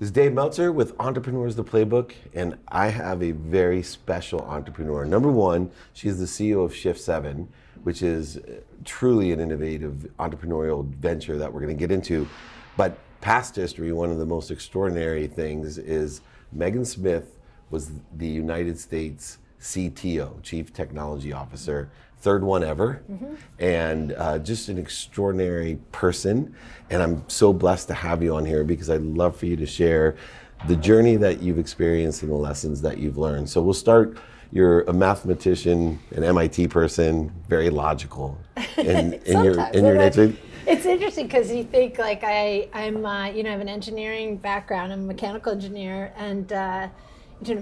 This is Dave Meltzer with Entrepreneurs the Playbook, and I have a very special entrepreneur. Number one, she's the CEO of Shift 7, which is uh, truly an innovative entrepreneurial venture that we're going to get into. But past history, one of the most extraordinary things is Megan Smith was the United States CTO, Chief Technology Officer, third one ever, mm-hmm. and uh, just an extraordinary person. And I'm so blessed to have you on here because I'd love for you to share the journey that you've experienced and the lessons that you've learned. So we'll start. You're a mathematician, an MIT person, very logical in, in your in your nature. It's interesting because you think like I I'm uh, you know I have an engineering background. I'm a mechanical engineer and. Uh,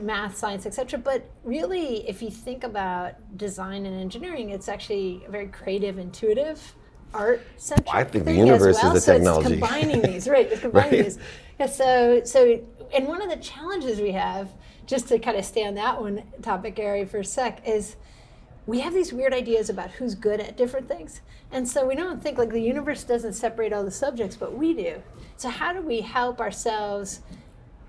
math, science, etc. But really, if you think about design and engineering, it's actually a very creative, intuitive, art centric. I think the universe well. is the so technology. It's combining these, right? It's combining right. these. Yeah, so, so, and one of the challenges we have, just to kind of stay on that one topic area for a sec, is we have these weird ideas about who's good at different things. And so we don't think like the universe doesn't separate all the subjects, but we do. So how do we help ourselves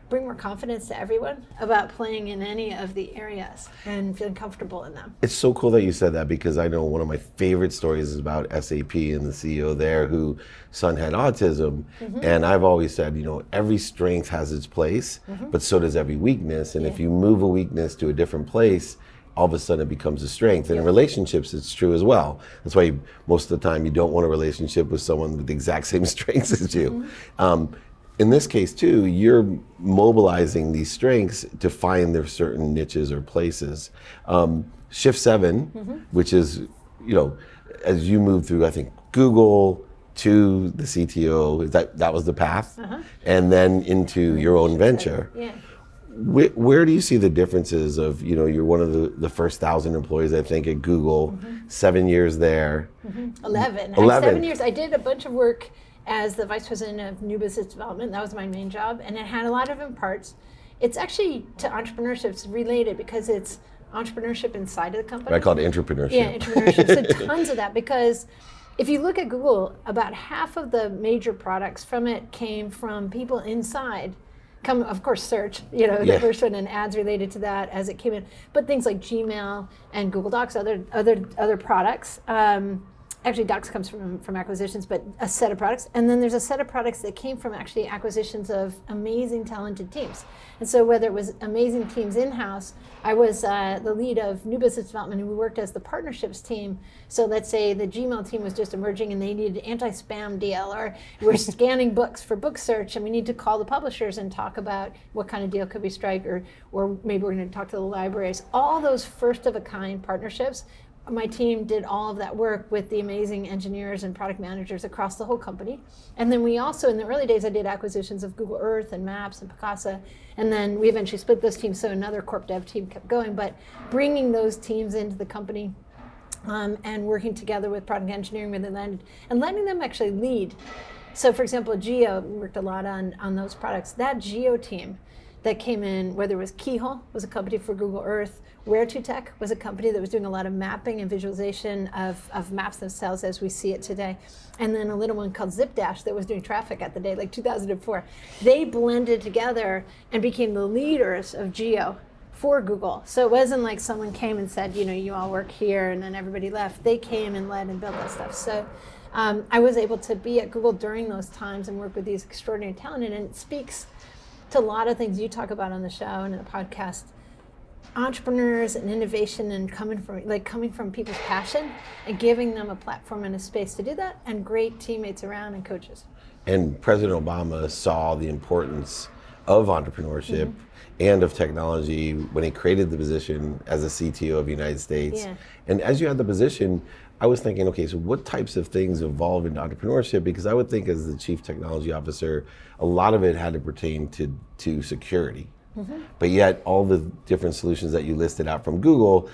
bring more confidence to everyone about playing in any of the areas and feeling comfortable in them. It's so cool that you said that because I know one of my favorite stories is about SAP and the CEO there who son had autism mm-hmm. and I've always said, you know, every strength has its place, mm-hmm. but so does every weakness and yeah. if you move a weakness to a different place, all of a sudden it becomes a strength. And in relationships, it's true as well. That's why most of the time you don't want a relationship with someone with the exact same strengths as you. Mm-hmm. Um, in this case too, you're mobilizing these strengths to find their certain niches or places. Um, Shift 7 mm-hmm. which is, you know, as you move through, I think Google to the CTO, that that was the path, uh-huh. and then into your own venture. Yeah. Where, where, do you see the differences of you know you're one of the, the first thousand employees I think at Google, mm-hmm. seven years there. Mm-hmm. Eleven. Eleven. Seven years. I did a bunch of work as the vice president of new business development. That was my main job, and it had a lot of parts. It's actually to entrepreneurship it's related because it's entrepreneurship inside of the company. I call it entrepreneurship. Yeah, entrepreneurship. so tons of that because if you look at Google, about half of the major products from it came from people inside. Come, of course, search. You know, yeah. the first one and ads related to that as it came in. But things like Gmail and Google Docs, other other other products. Um, actually Docs comes from, from acquisitions, but a set of products. And then there's a set of products that came from actually acquisitions of amazing, talented teams. And so whether it was amazing teams in-house, I was uh, the lead of new business development and we worked as the partnerships team. So let's say the Gmail team was just emerging and they needed anti-spam deal or we're scanning books for book search and we need to call the publishers and talk about what kind of deal could we strike or, or maybe we're going to talk to the libraries. All those first of a kind partnerships my team did all of that work with the amazing engineers and product managers across the whole company. And then we also, in the early days, I did acquisitions of Google Earth and Maps and Picasa. And then we eventually split those teams, so another corp dev team kept going. But bringing those teams into the company um, and working together with product engineering with them and letting them actually lead. So, for example, Geo worked a lot on, on those products. That Geo team that came in, whether it was Keyhole, was a company for Google Earth, Where2Tech was a company that was doing a lot of mapping and visualization of, of maps themselves as we see it today. And then a little one called ZipDash that was doing traffic at the day, like 2004. They blended together and became the leaders of Geo for Google. So it wasn't like someone came and said, you know, you all work here and then everybody left. They came and led and built that stuff. So um, I was able to be at Google during those times and work with these extraordinary talent, and it speaks to a lot of things you talk about on the show and in the podcast entrepreneurs and innovation and coming from like coming from people's passion and giving them a platform and a space to do that and great teammates around and coaches and president obama saw the importance of entrepreneurship mm-hmm. and of technology when he created the position as a cto of the united states yeah. and as you had the position I was thinking, okay, so what types of things evolve into entrepreneurship? Because I would think, as the chief technology officer, a lot of it had to pertain to to security. Mm-hmm. But yet, all the different solutions that you listed out from Google,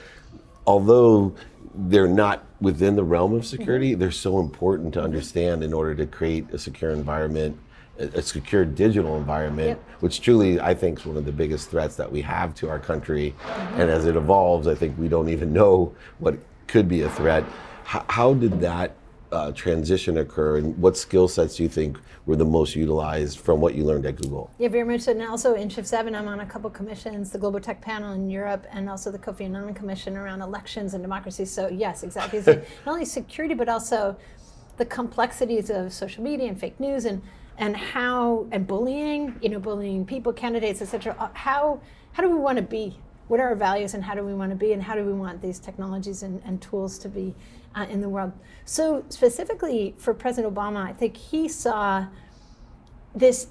although they're not within the realm of security, mm-hmm. they're so important to understand in order to create a secure environment, a, secure digital environment, yep. which truly I think is one of the biggest threats that we have to our country. Mm-hmm. And as it evolves, I think we don't even know what could be a threat how, how did that uh, transition occur, and what skill sets do you think were the most utilized from what you learned at Google? Yeah, very much so. And also in Shift 7, I'm on a couple commissions, the Global Tech Panel in Europe, and also the Kofi Annan Commission around elections and democracy. So yes, exactly. So not only security, but also the complexities of social media and fake news and and how and bullying, you know, bullying people, candidates, etc. Uh, how how do we want to be? What are our values and how do we want to be? And how do we want these technologies and, and tools to be uh, in the world? So specifically for President Obama, I think he saw this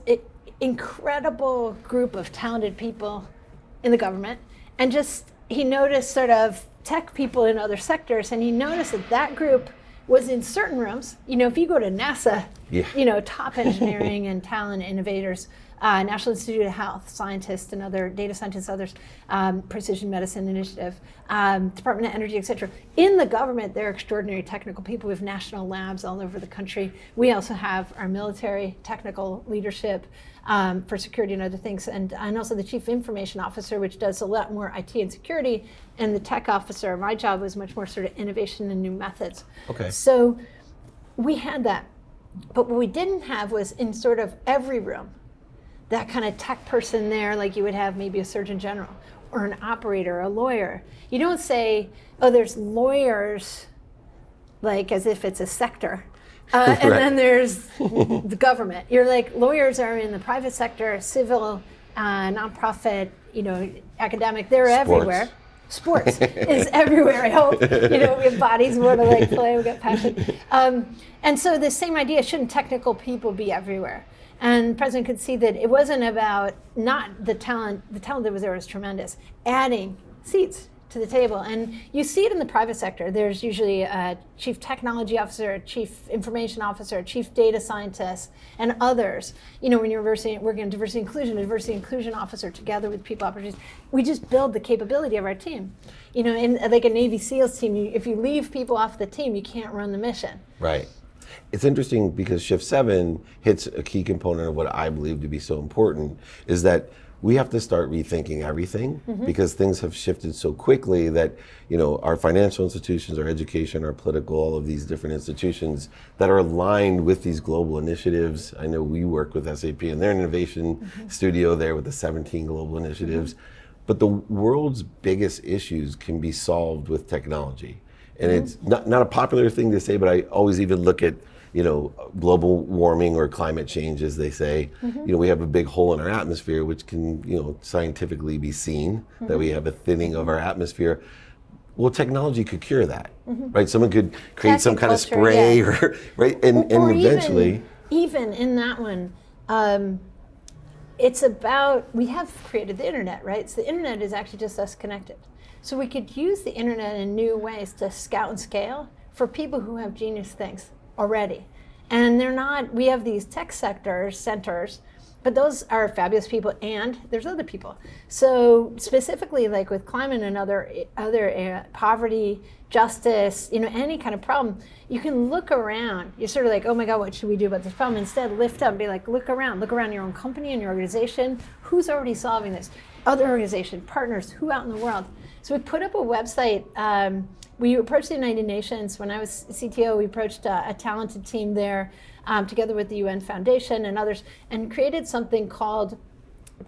incredible group of talented people in the government, and just he noticed sort of tech people in other sectors, and he noticed that that group was in certain rooms. You know, if you go to NASA, yeah. you know, top engineering and talent innovators, uh, National Institute of Health scientists and other data scientists, others, um, Precision Medicine Initiative, um, Department of Energy, et cetera. In the government, they're extraordinary technical people. We have national labs all over the country. We also have our military technical leadership um, for security and other things, and, and also the chief information officer, which does a lot more IT and security, and the tech officer. My job was much more sort of innovation and new methods. Okay. So we had that. But what we didn't have was in sort of every room, that kind of tech person there, like you would have maybe a surgeon general or an operator, a lawyer. You don't say, oh, there's lawyers, like as if it's a sector. Uh, and right. then there's the government. You're like, lawyers are in the private sector, civil, uh, nonprofit, you know, academic, they're Sports. everywhere. Sports is everywhere, I hope. You know, we have bodies, we want to like play, we got passion. Um, and so the same idea, shouldn't technical people be everywhere? And the president could see that it wasn't about not the talent, the talent that was there was tremendous, adding seats to the table. And you see it in the private sector. There's usually a chief technology officer, a chief information officer, a chief data scientist, and others. You know, when you're working in diversity inclusion, a diversity inclusion officer together with people opportunities. We just build the capability of our team. You know, in like a Navy SEALs team, you, if you leave people off the team, you can't run the mission. Right. It's interesting because Shift 7 hits a key component of what I believe to be so important is that we have to start rethinking everything mm-hmm. because things have shifted so quickly that you know our financial institutions our education our political all of these different institutions that are aligned with these global initiatives i know we work with sap and their innovation mm-hmm. studio there with the 17 global initiatives mm-hmm. but the world's biggest issues can be solved with technology and mm-hmm. it's not, not a popular thing to say but i always even look at you know, global warming or climate change, as they say. Mm-hmm. You know, we have a big hole in our atmosphere, which can, you know, scientifically be seen mm-hmm. that we mm-hmm. have a thinning of our atmosphere. Well, technology could cure that, mm-hmm. right? Someone could create some kind of spray, yeah. or right, and, or, and eventually, even, even, in that one. Um, it's about we have created the internet right so the internet is actually just us connected so we could use the internet in new ways to scout and scale for people who have genius things already. And they're not, we have these tech sectors, centers, but those are fabulous people and there's other people. So specifically like with climate and other, other uh, poverty, justice, you know, any kind of problem, you can look around. You're sort of like, oh my God, what should we do about this problem? Instead, lift up and be like, look around, look around your own company and your organization. Who's already solving this? Other organization, partners, who out in the world? So we put up a website um, we approached the United Nations. When I was CTO, we approached a, a talented team there um, together with the UN Foundation and others and created something called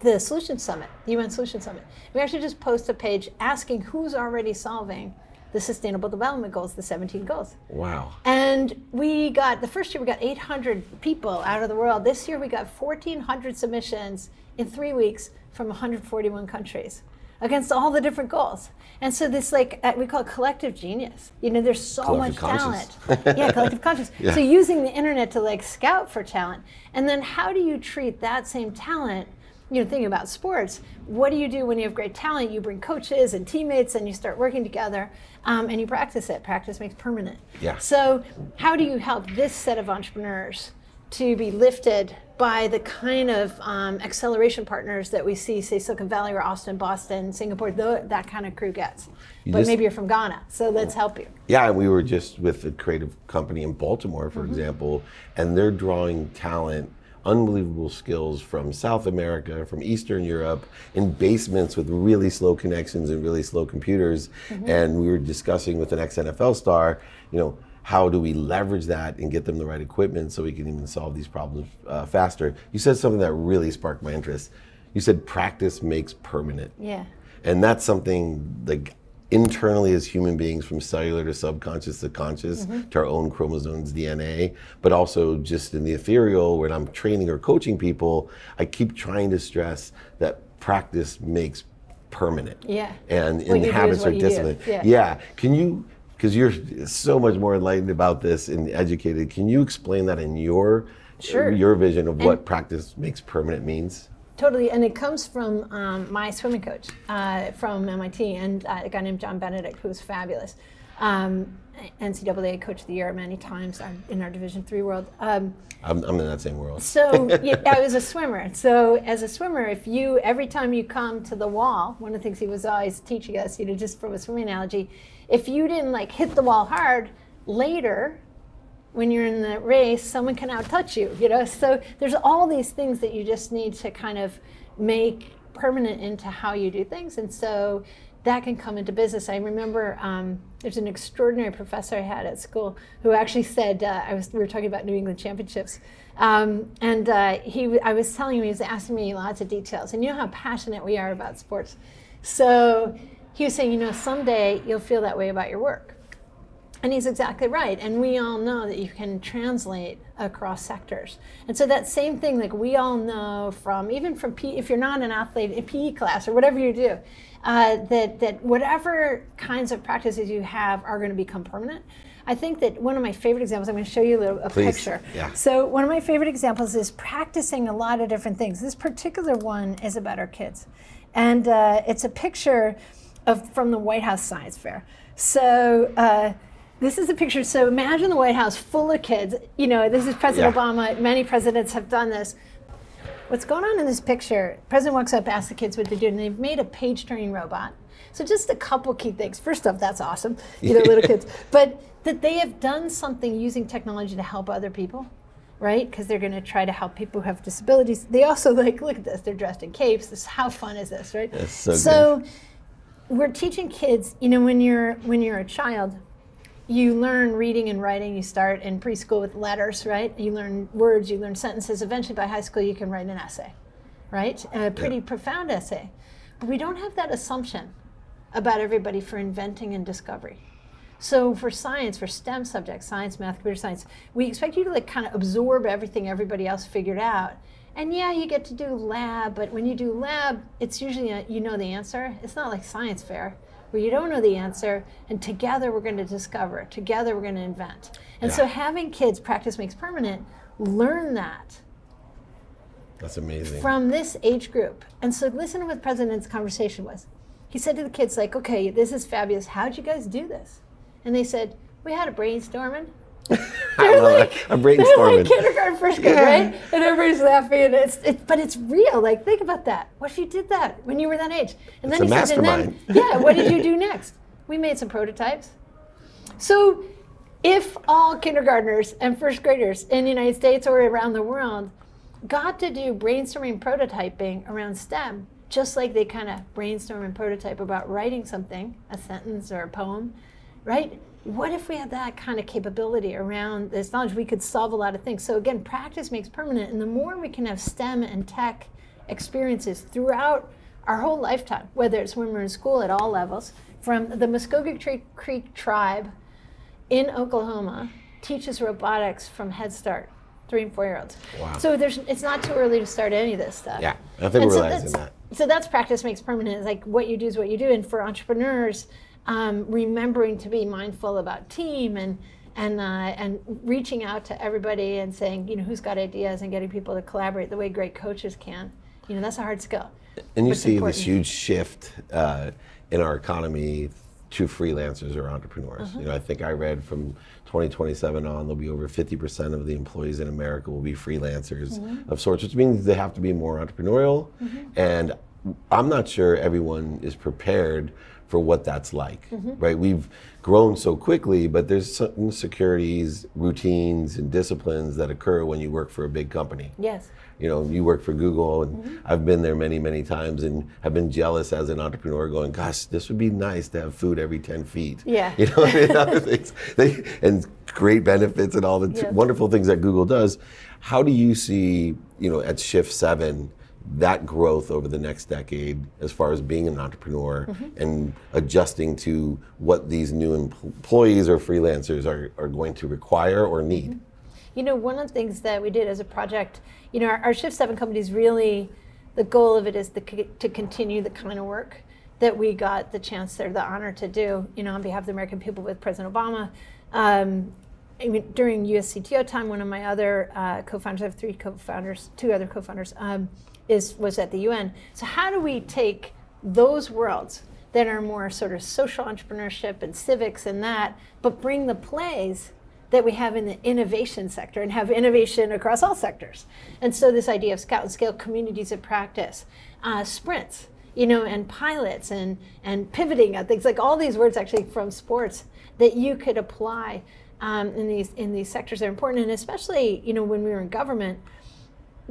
the Solution Summit, the UN Solution Summit. We actually just post a page asking who's already solving the Sustainable Development Goals, the 17 goals. Wow. And we got, the first year we got 800 people out of the world. This year we got 1,400 submissions in three weeks from 141 countries against all the different goals. And so this like uh, we call it collective genius. You know, there's so collective much talent. yeah, collective conscious. Yeah. So using the internet to like scout for talent, and then how do you treat that same talent? You know, thinking about sports, what do you do when you have great talent? You bring coaches and teammates, and you start working together, um, and you practice it. Practice makes permanent. Yeah. So, how do you help this set of entrepreneurs to be lifted by the kind of um, acceleration partners that we see, say Silicon Valley or Austin, Boston, Singapore, the, that kind of crew gets. You but just, maybe you're from Ghana, so let's help you. Yeah, we were just with a creative company in Baltimore, for mm-hmm. example, and they're drawing talent unbelievable skills from South America, from Eastern Europe, in basements with really slow connections and really slow computers. Mm-hmm. And we were discussing with an ex NFL star, you know, how do we leverage that and get them the right equipment so we can even solve these problems uh, faster? You said something that really sparked my interest. You said practice makes permanent. Yeah. And that's something like internally as human beings from cellular to subconscious to conscious mm-hmm. to our own chromosomes DNA, but also just in the ethereal when I'm training or coaching people, I keep trying to stress that practice makes permanent. Yeah. And in habits are discipline. Yeah. yeah. Can you because you're so much more enlightened about this and educated. Can you explain that in your sure. your vision of and what practice makes permanent means? Totally, and it comes from um, my swimming coach uh, from MIT and uh, a guy named John Benedick, who was fabulous. Um, NCAA Coach of the Year many times in our Division Three world. Um, I'm, I'm, in that same world. So yeah, I was a swimmer. So as a swimmer, if you every time you come to the wall, one of the things he was always teaching us, you know, just from a swimming analogy, if you didn't like hit the wall hard, later when you're in the race, someone can out touch you, you know? So there's all these things that you just need to kind of make permanent into how you do things. And so that can come into business. I remember um, there's an extraordinary professor I had at school who actually said, uh, I was, we were talking about New England Championships, um, and uh, he, I was telling him, he was asking me lots of details. And you know how passionate we are about sports. So he was saying, you know, someday you'll feel that way about your work. And he's exactly right. And we all know that you can translate across sectors. And so that same thing, like we all know from, even from P, if you're not an athlete in PE class or whatever you do, uh, that, that whatever kinds of practices you have are going to become permanent. I think that one of my favorite examples, I'm going to show you a, little, a picture. Yeah. So one of my favorite examples is practicing a lot of different things. This particular one is about our kids. And uh, it's a picture of, from the White House Science Fair. So uh, this is a picture. So imagine the White House full of kids. You know, this is President yeah. Obama. Many presidents have done this. What's going on in this picture? President walks up, asks the kids what they're doing. and They've made a page-turning robot. So just a couple key things. First off, that's awesome. You know, little kids. But that they have done something using technology to help other people right? Because they're going to try to help people who have disabilities. They also like look at this; they're dressed in capes. This, how fun is this, right? so, so we're teaching kids, you know, when you're when you're a child, you learn reading and writing. You start in preschool with letters, right? You learn words, you learn sentences. Eventually, by high school, you can write an essay, right? A pretty yeah. profound essay. But we don't have that assumption about everybody for inventing and discovery. So for science, for STEM subjects, science, math, computer science, we expect you to like kind of absorb everything everybody else figured out and yeah, you get to do lab, but when you do lab, it's usually a, you know the answer. It's not like science fair where you don't know the answer, and together we're going to discover. Together we're going to invent. And yeah. so having kids practice makes permanent. Learn that. That's amazing. From this age group. And so listen to what the president's conversation was. He said to the kids, like, okay, this is fabulous. How'd you guys do this? And they said, we had a brainstorming they're like, I'm brainstorming. They're like kindergarten, first grade, yeah. right? And everybody's laughing, and it's, it, but it's real. Like, think about that. What if you did that when you were that age? And it's then he said, and then, yeah, what did you do next? We made some prototypes. So, if all kindergartners and first graders in the United States or around the world got to do brainstorming prototyping around STEM, just like they kind of brainstorm and prototype about writing something, a sentence or a poem, right? What if we had that kind of capability around this knowledge? We could solve a lot of things. So again, practice makes permanent, and the more we can have STEM and tech experiences throughout our whole lifetime, whether it's when we're in school at all levels, from the Muskogee Creek tribe in Oklahoma teaches robotics from Head Start, three and four year olds. Wow. So there's, it's not too early to start any of this stuff. Yeah, I think we're so realizing that. So that's practice makes permanent. It's like what you do is what you do. And for entrepreneurs, um, remembering to be mindful about team and and uh, and reaching out to everybody and saying, you know, who's got ideas and getting people to collaborate the way great coaches can. You know, that's a hard skill. And you see important. this huge shift uh, in our economy to freelancers or entrepreneurs. Uh-huh. You know, I think I read from 2027 on, there'll be over 50% of the employees in America will be freelancers mm-hmm. of sorts, which means they have to be more entrepreneurial. Mm-hmm. And I'm not sure everyone is prepared for what that's like, mm-hmm. right? We've grown so quickly, but there's certain securities, routines, and disciplines that occur when you work for a big company. Yes. you know, you work for Google, and mm-hmm. I've been there many, many times, and have been jealous as an entrepreneur, going, "Gosh, this would be nice to have food every ten feet." Yeah, you know, and other things, they, and great benefits and all the t- wonderful things that Google does. How do you see, you know, at Shift Seven? That growth over the next decade as far as being an entrepreneur mm-hmm. and adjusting to what these new employees or freelancers are, are going to require or need? Mm-hmm. You know, one of the things that we did as a project, you know, our, our Shift 7 companies really, the goal of it is the, to continue the kind of work that we got the chance or the honor to do, you know, on behalf of the American people with President Obama. Um, I mean, during USCTO time, one of my other uh, co-founders, I have three co-founders, two other co-founders, um, is was at the UN. So how do we take those worlds that are more sort of social entrepreneurship and civics and that, but bring the plays that we have in the innovation sector and have innovation across all sectors. And so this idea of scout and scale communities of practice, uh, sprints, you know, and pilots and and pivoting and things like all these words actually from sports that you could apply um, in these in these sectors are important. And especially, you know, when we were in government,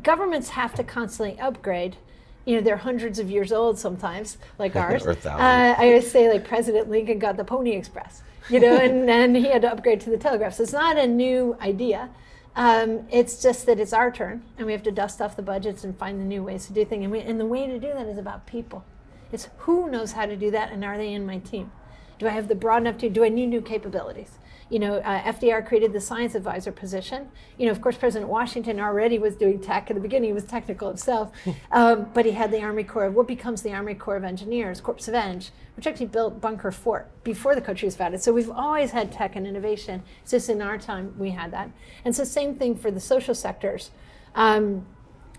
governments have to constantly upgrade. You know, they're hundreds of years old sometimes, like ours. or. Uh, I always say, like President Lincoln got the Pony Express, you know, and then he had to upgrade to the telegraph. So it's not a new idea. Um, it's just that it's our turn, and we have to dust off the budgets and find the new ways to do things. And, we, and the way to do that is about people. It's who knows how to do that, and are they in my team? Do I have the broad enough to? Do I need new capabilities? You know, uh, FDR created the science advisor position. You know, of course, President Washington already was doing tech. At the beginning, he was technical himself, um, but he had the Army Corps of what becomes the Army Corps of Engineers, Corps of Eng, which actually built Bunker Fort before the country was founded. So we've always had tech and innovation. It's just in our time we had that. And so same thing for the social sectors. Um,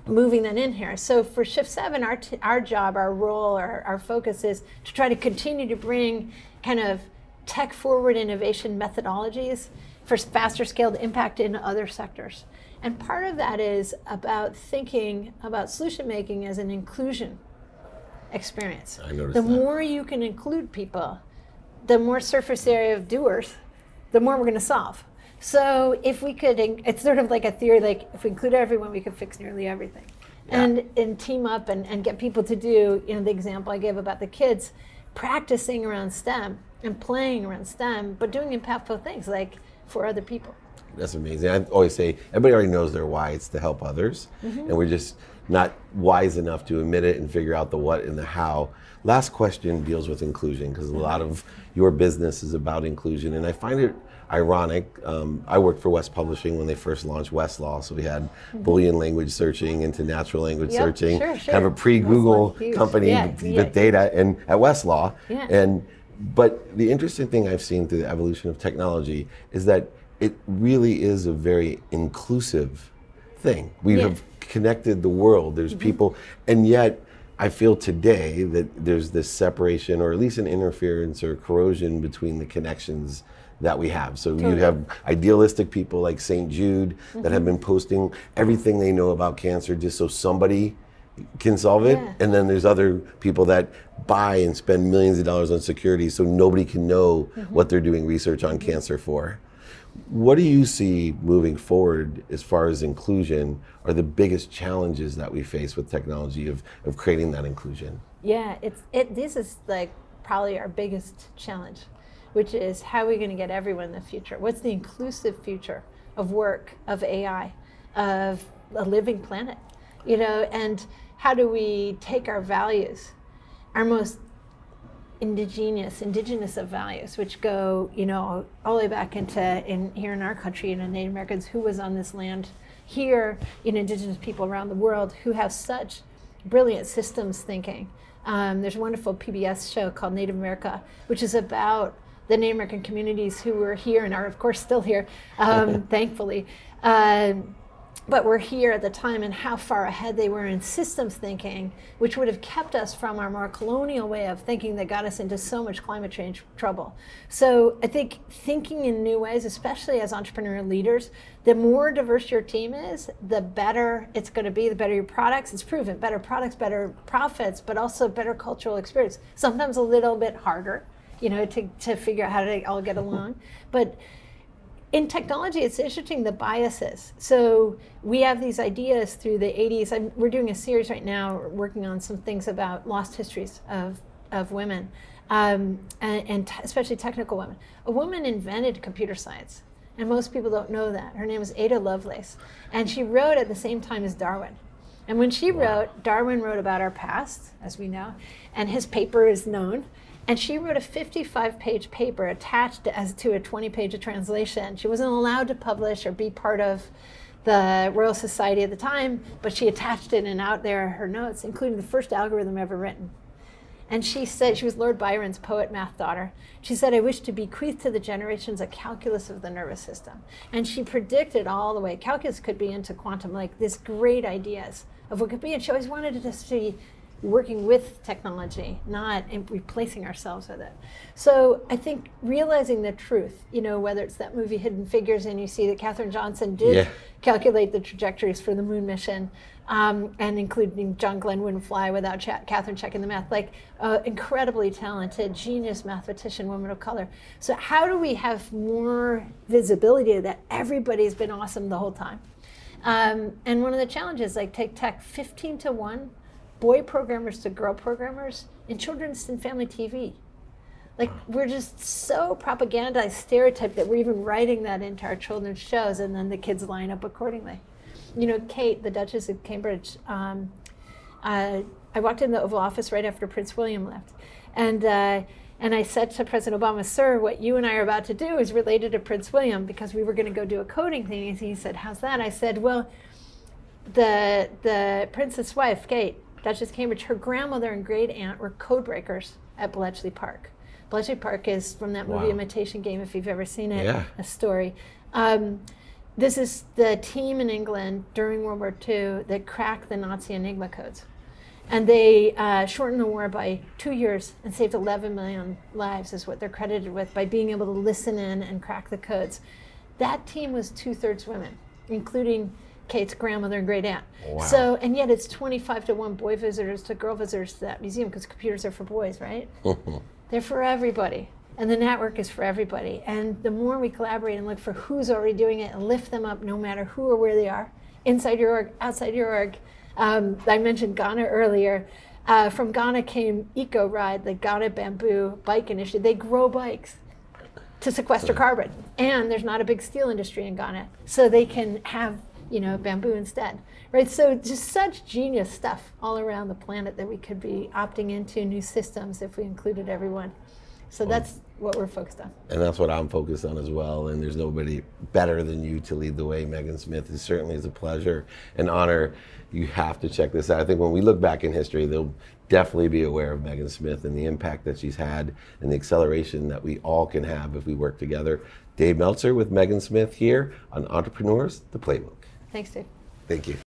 moving that in here. So for Shift 7, our, t- our job, our role, our, our focus is to try to continue to bring kind of tech forward innovation methodologies for faster scaled impact in other sectors. And part of that is about thinking about solution making as an inclusion experience. I noticed the that. more you can include people, the more surface area of doers, the more we're going to solve. So if we could, it's sort of like a theory, like if we include everyone, we could fix nearly everything. Yeah. And, and team up and, and get people to do, you know, the example I gave about the kids, practicing around STEM and playing around STEM, but doing impactful things like for other people. That's amazing. I always say everybody already knows their why. It's to help others, mm-hmm. and we're just not wise enough to admit it and figure out the what and the how. Last question deals with inclusion because a lot of your business is about inclusion, and I find it ironic. Um, I worked for West Publishing when they first launched Westlaw, so we had mm-hmm. Boolean language searching into natural language yep, searching. Sure, sure. Have a pre-Google company yeah, with, yeah. data and at Westlaw, yeah. and but the interesting thing I've seen through the evolution of technology is that it really is a very inclusive thing. We yeah. have connected the world. There's mm-hmm. people, and yet I feel today that there's this separation, or at least an interference or corrosion between the connections that we have. So totally. you have idealistic people like St. Jude mm-hmm. that have mm-hmm. been posting everything they know about cancer just so somebody can solve it. Yeah. And then there's other people that buy and spend millions of dollars on security so nobody can know mm-hmm. what they're doing research on mm-hmm. cancer for. What do you see moving forward as far as inclusion are the biggest challenges that we face with technology of, of creating that inclusion? Yeah, it's it this is like probably our biggest challenge, which is how are we going to get everyone in the future? What's the inclusive future of work, of AI, of a living planet? You know, and how do we take our values, our most indigenous, indigenous of values, which go, you know, all the way back into in here in our country, and in Native Americans, who was on this land here, in indigenous people around the world who have such brilliant systems thinking. Um, there's a wonderful PBS show called Native America, which is about the Native American communities who were here and are, of course, still here, um, thankfully. Uh, but were here at the time and how far ahead they were in systems thinking, which would have kept us from our more colonial way of thinking that got us into so much climate change trouble. So I think thinking in new ways, especially as entrepreneurial leaders, the more diverse your team is, the better it's going to be, the better your products. It's proven better products, better profits, but also better cultural experience. Sometimes a little bit harder, you know, to, to figure out how to all get along. but in technology, it's interesting the biases. So we have these ideas through the 80s. I'm, we're doing a series right now, working on some things about lost histories of, of women, um, and, and especially technical women. A woman invented computer science, and most people don't know that. Her name is Ada Lovelace, and she wrote at the same time as Darwin. And when she wrote, Darwin wrote about our past, as we know, and his paper is known. And she wrote a 55 page paper attached as to a 20 page translation. She wasn't allowed to publish or be part of the Royal Society at the time, but she attached it and out there her notes, including the first algorithm ever written. And she said, she was Lord Byron's poet math daughter. She said, I wish to bequeath to the generations a calculus of the nervous system. And she predicted all the way, calculus could be into quantum, like these great ideas of what could be. And she always wanted to see working with technology, not replacing ourselves with it. So I think realizing the truth, you know, whether it's that movie Hidden Figures and you see that Katherine Johnson did yeah. calculate the trajectories for the moon mission, um, and including John Glenn wouldn't fly without Ch- Katherine checking the math, like uh, incredibly talented, genius mathematician, woman of color. So how do we have more visibility that everybody's been awesome the whole time? Um, and one of the challenges, like take tech 15 to 1 boy programmers to girl programmers in children's and family TV. Like we're just so propagandized, stereotyped that we're even writing that into our children's shows, and then the kids line up accordingly. You know, Kate, the Duchess of Cambridge. Um, uh, I walked in the Oval Office right after Prince William left, and uh, and I said to President Obama, "Sir, what you and I are about to do is related to Prince William because we were going to go do a coding thing." And he said, "How's that?" I said, "Well, the the prince's wife, Kate, Duchess Cambridge, her grandmother and great aunt were code breakers at Bletchley Park. Bletchley Park is from that movie wow. Imitation Game, if you've ever seen it, yeah. a story. Um, this is the team in England during World War II that cracked the Nazi Enigma codes. And they uh, shortened the war by two years and saved 11 million lives, is what they're credited with, by being able to listen in and crack the codes. That team was two thirds women, including Kate's grandmother and great aunt. Wow. So, and yet it's 25 to 1 boy visitors to girl visitors to that museum because computers are for boys, right? They're for everybody. And the network is for everybody. And the more we collaborate and look for who's already doing it and lift them up no matter who or where they are, inside your org, outside your org. Um, I mentioned Ghana earlier. Uh, from Ghana came Eco Ride, the Ghana Bamboo Bike Initiative. They grow bikes to sequester carbon. And there's not a big steel industry in Ghana. So they can have you know, bamboo instead, right? So just such genius stuff all around the planet that we could be opting into new systems if we included everyone. So well, that's what we're focused on. And that's what I'm focused on as well. And there's nobody better than you to lead the way, Megan Smith. It certainly is a pleasure and honor. You have to check this out. I think when we look back in history, they'll definitely be aware of Megan Smith and the impact that she's had and the acceleration that we all can have if we work together. Dave Meltzer with Megan Smith here on Entrepreneurs, the Playbook. Thanks, Dave. Thank you.